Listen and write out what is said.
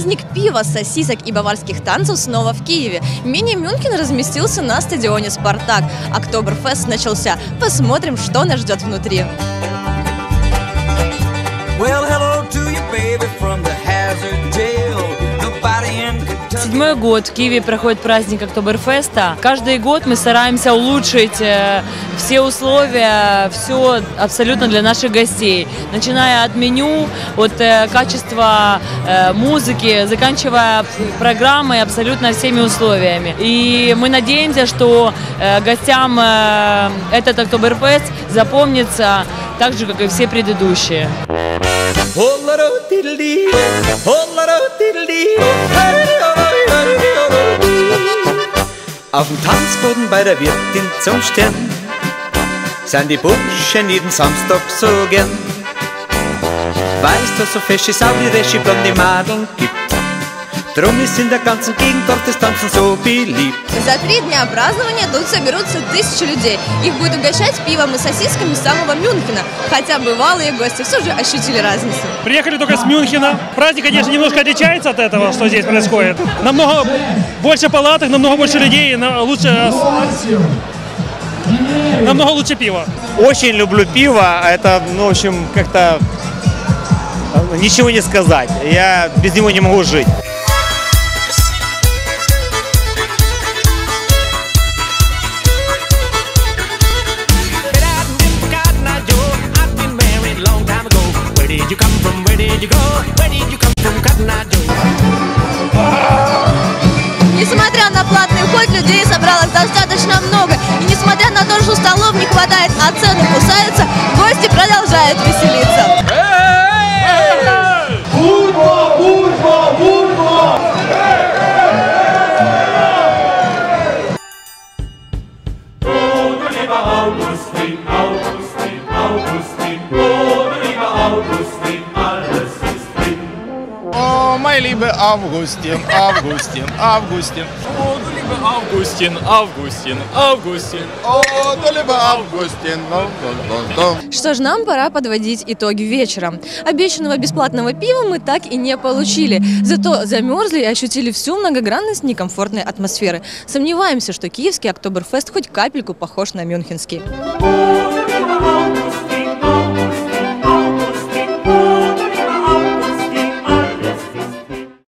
Праздник пива, сосисок и баварских танцев снова в Киеве. Мини-Мюнхен разместился на стадионе «Спартак». Октоберфест начался. Посмотрим, что нас ждет внутри. Well, hello to you, baby, from the hazard Седьмой год в Киеве проходит праздник Октоберфеста. Каждый год мы стараемся улучшить э, все условия, все абсолютно для наших гостей. Начиная от меню, от э, качества э, музыки, заканчивая программой, абсолютно всеми условиями. И мы надеемся, что гостям этот Октоберфест запомнится так же, как и все предыдущие. Hollaro-diddle-dee, hollaro-diddle-dee, hey-oh-hey-oh-hey-oh-hey. Auf dem Tanzboden bei der Wirtin zum Stern sind die Burschen jeden Samstag so gern. Weißt du, so fesch ist auch die Reschi blonde Madeln gibt. Drum ist in der ganzen Gegend dort das Tanzen so beliebt. За три дня празднования тут соберутся тысячи людей. Их будет угощать пивом и сосисками с самого Мюнхена. Хотя бывалые гости все же ощутили разницу. Приехали только с Мюнхена. Праздник, конечно, немножко отличается от этого, что здесь происходит. Намного больше палаток, намного больше людей, лучше, намного лучше пива. Очень люблю пиво. Это, ну, в общем, как-то э, ничего не сказать. Я без него не могу жить. Did you come from? Where did you go? Where did you come from, Cotton Eye Joe? Несмотря на платный вход, людей собралось достаточно много. И несмотря на то, что столов не хватает, а цены кусаются, гости продолжают веселиться. Oh, mein lieber Augustin, Augustin, Augustin. О, ну либо Августин, Августин, Августин. Oh, du lieber Augustin. No, no, no, no. Что ж, нам пора подводить итоги вечера. Обещанного бесплатного пива мы так и не получили. Зато замерзли и ощутили всю многогранность некомфортной атмосферы. Сомневаемся, что киевский Октоберфест хоть капельку похож на мюнхенский.